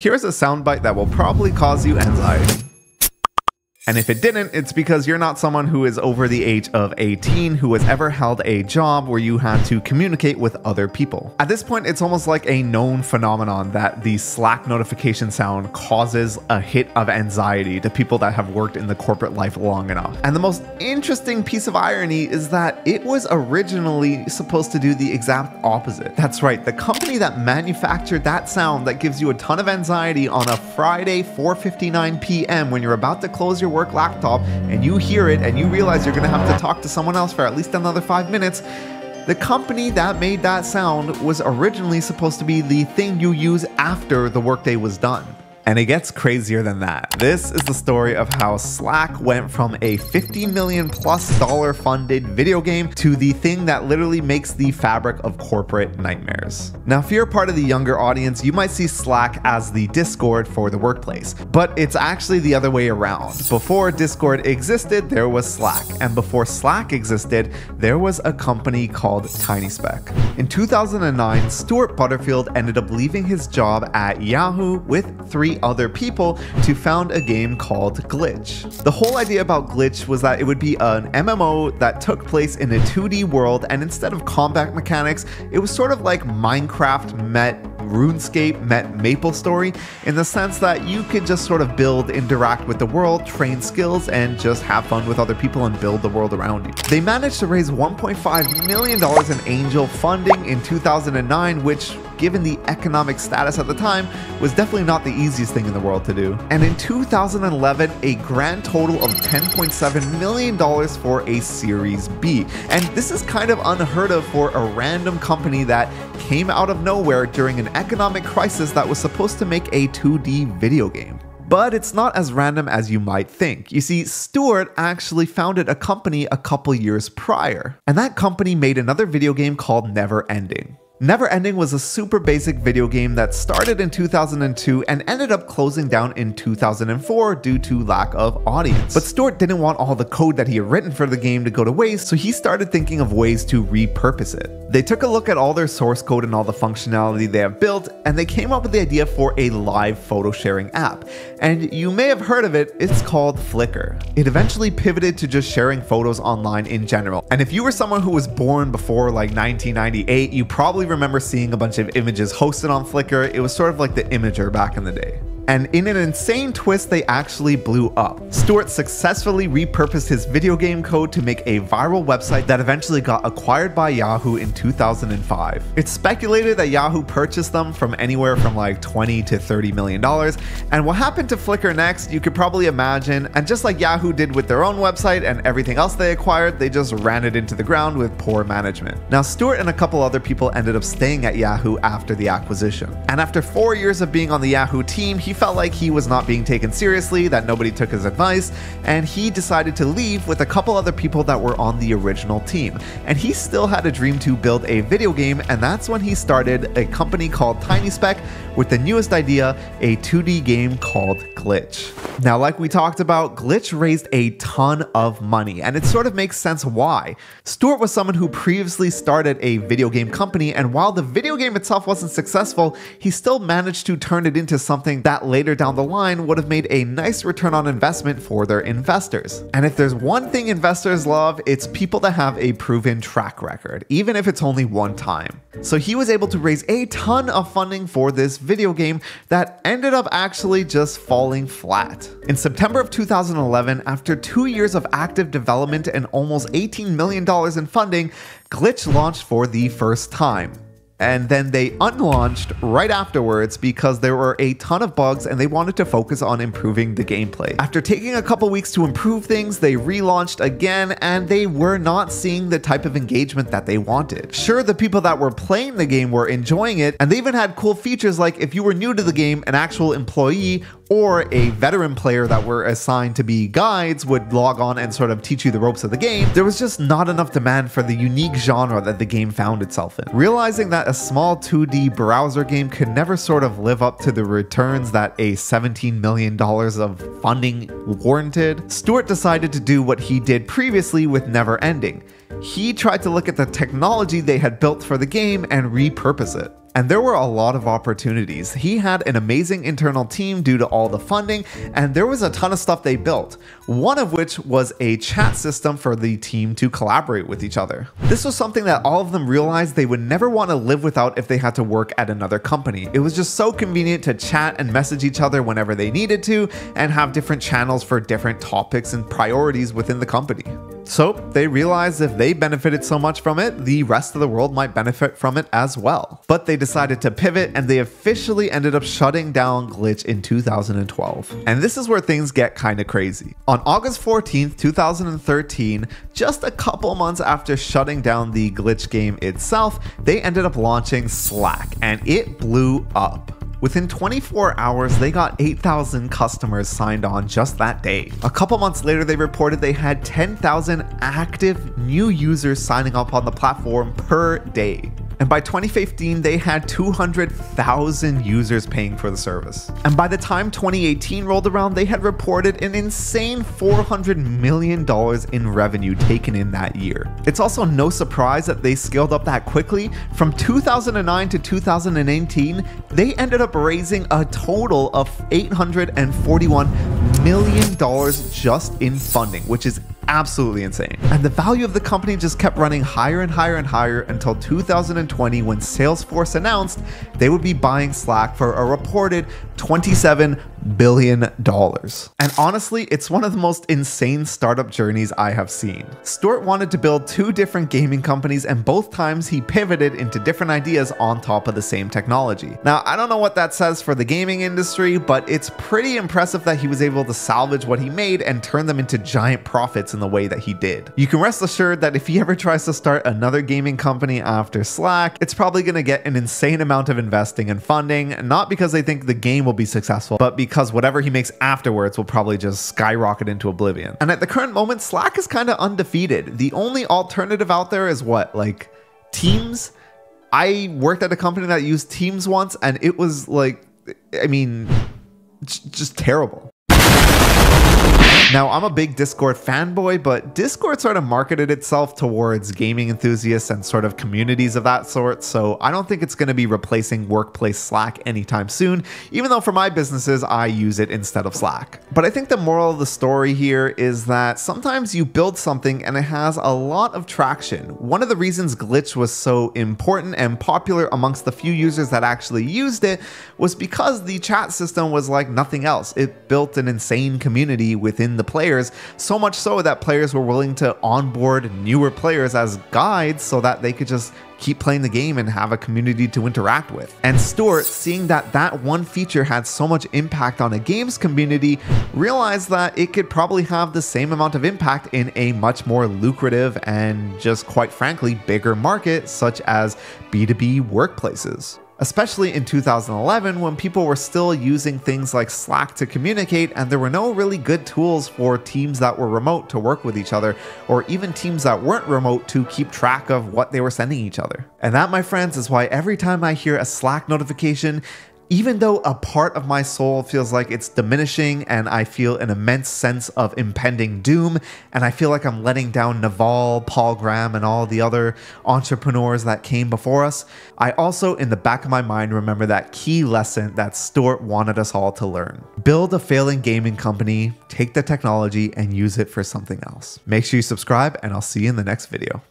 Here's a soundbite that will probably cause you anxiety. And if it didn't, it's because you're not someone who is over the age of 18 who has ever held a job where you had to communicate with other people. At this point, it's almost like a known phenomenon that the Slack notification sound causes a hit of anxiety to people that have worked in the corporate life long enough. And the most interesting piece of irony is that it was originally supposed to do the exact opposite. That's right, the company that manufactured that sound that gives you a ton of anxiety on a Friday 4:59 p.m. when you're about to close your work laptop and you hear it and you realize you're gonna have to talk to someone else for at least another five minutes, the company that made that sound was originally supposed to be the thing you use after the workday was done. And it gets crazier than that. This is the story of how Slack went from a 50 million plus dollar funded video game to the thing that literally makes the fabric of corporate nightmares. Now, if you're part of the younger audience, you might see Slack as the Discord for the workplace, but it's actually the other way around. Before Discord existed, there was Slack, and before Slack existed, there was a company called Tiny Speck. In 2009, Stewart Butterfield ended up leaving his job at Yahoo with three other people to found a game called Glitch. The whole idea about Glitch was that it would be an MMO that took place in a 2D world, and instead of combat mechanics, it was sort of like Minecraft met RuneScape met MapleStory in the sense that you could just sort of build, interact with the world, train skills, and just have fun with other people and build the world around you. They managed to raise $1.5 million in angel funding in 2009, which given the economic status at the time, was definitely not the easiest thing in the world to do. And in 2011, a grand total of $10.7 million for a Series B. And this is kind of unheard of for a random company that came out of nowhere during an economic crisis that was supposed to make a 2D video game. But it's not as random as you might think. You see, Stewart actually founded a company a couple years prior, and that company made another video game called Never Ending. Never Ending was a super basic video game that started in 2002 and ended up closing down in 2004 due to lack of audience. But Stewart didn't want all the code that he had written for the game to go to waste, so he started thinking of ways to repurpose it. They took a look at all their source code and all the functionality they have built, and they came up with the idea for a live photo sharing app. And you may have heard of it, it's called Flickr. It eventually pivoted to just sharing photos online in general. And if you were someone who was born before like 1998, you probably remember seeing a bunch of images hosted on Flickr. It was sort of like the Imgur back in the day and in an insane twist, they actually blew up. Stewart successfully repurposed his video game code to make a viral website that eventually got acquired by Yahoo in 2005. It's speculated that Yahoo purchased them from anywhere from like 20 to 30 million dollars, and what happened to Flickr next, you could probably imagine, and just like Yahoo did with their own website and everything else they acquired, they just ran it into the ground with poor management. Now, Stewart and a couple other people ended up staying at Yahoo after the acquisition, and after four years of being on the Yahoo team, he felt like he was not being taken seriously, that nobody took his advice, and he decided to leave with a couple other people that were on the original team. And he still had a dream to build a video game, and that's when he started a company called Tiny Speck with the newest idea, a 2D game called Glitch. Now, like we talked about, Glitch raised a ton of money, and it sort of makes sense why. Stewart was someone who previously started a video game company, and while the video game itself wasn't successful, he still managed to turn it into something that later down the line would have made a nice return on investment for their investors. And if there's one thing investors love, it's people that have a proven track record, even if it's only one time. So he was able to raise a ton of funding for this video game that ended up actually just falling flat. In September of 2011, after two years of active development and almost $18 million in funding, Glitch launched for the first time and then they unlaunched right afterwards because there were a ton of bugs and they wanted to focus on improving the gameplay. After taking a couple weeks to improve things, they relaunched again and they were not seeing the type of engagement that they wanted. Sure, the people that were playing the game were enjoying it and they even had cool features like if you were new to the game, an actual employee or a veteran player that were assigned to be guides would log on and sort of teach you the ropes of the game, there was just not enough demand for the unique genre that the game found itself in. Realizing that a small 2D browser game could never sort of live up to the returns that a $17 million of funding warranted, Stewart decided to do what he did previously with Never Ending he tried to look at the technology they had built for the game and repurpose it. And there were a lot of opportunities. He had an amazing internal team due to all the funding, and there was a ton of stuff they built. One of which was a chat system for the team to collaborate with each other. This was something that all of them realized they would never want to live without if they had to work at another company. It was just so convenient to chat and message each other whenever they needed to, and have different channels for different topics and priorities within the company. So they realized if they benefited so much from it, the rest of the world might benefit from it as well. But they decided to pivot and they officially ended up shutting down Glitch in 2012. And this is where things get kind of crazy. On August 14th, 2013, just a couple months after shutting down the Glitch game itself, they ended up launching Slack and it blew up. Within 24 hours, they got 8,000 customers signed on just that day. A couple months later, they reported they had 10,000 active new users signing up on the platform per day. And by 2015, they had 200,000 users paying for the service. And by the time 2018 rolled around, they had reported an insane $400 million in revenue taken in that year. It's also no surprise that they scaled up that quickly. From 2009 to 2018, they ended up raising a total of $841 million just in funding, which is absolutely insane. And the value of the company just kept running higher and higher and higher until 2020 when Salesforce announced they would be buying Slack for a reported 27 billion dollars. And honestly, it's one of the most insane startup journeys I have seen. Stewart wanted to build two different gaming companies and both times he pivoted into different ideas on top of the same technology. Now, I don't know what that says for the gaming industry, but it's pretty impressive that he was able to salvage what he made and turn them into giant profits in the way that he did. You can rest assured that if he ever tries to start another gaming company after Slack, it's probably going to get an insane amount of investing and funding, not because they think the game will be successful, but because whatever he makes afterwards will probably just skyrocket into oblivion. And at the current moment, Slack is kind of undefeated. The only alternative out there is what? Like Teams? I worked at a company that used Teams once and it was like, I mean, just terrible. Now, I'm a big Discord fanboy, but Discord sort of marketed itself towards gaming enthusiasts and sort of communities of that sort, so I don't think it's going to be replacing workplace Slack anytime soon, even though for my businesses, I use it instead of Slack. But I think the moral of the story here is that sometimes you build something and it has a lot of traction. One of the reasons Glitch was so important and popular amongst the few users that actually used it was because the chat system was like nothing else. It built an insane community within the players, so much so that players were willing to onboard newer players as guides so that they could just keep playing the game and have a community to interact with. And Stewart, seeing that that one feature had so much impact on a games community, realized that it could probably have the same amount of impact in a much more lucrative and just quite frankly bigger market such as B2B workplaces especially in 2011 when people were still using things like Slack to communicate and there were no really good tools for teams that were remote to work with each other or even teams that weren't remote to keep track of what they were sending each other. And that, my friends, is why every time I hear a Slack notification, even though a part of my soul feels like it's diminishing and I feel an immense sense of impending doom, and I feel like I'm letting down Naval, Paul Graham, and all the other entrepreneurs that came before us, I also, in the back of my mind, remember that key lesson that Stewart wanted us all to learn. Build a failing gaming company, take the technology, and use it for something else. Make sure you subscribe, and I'll see you in the next video.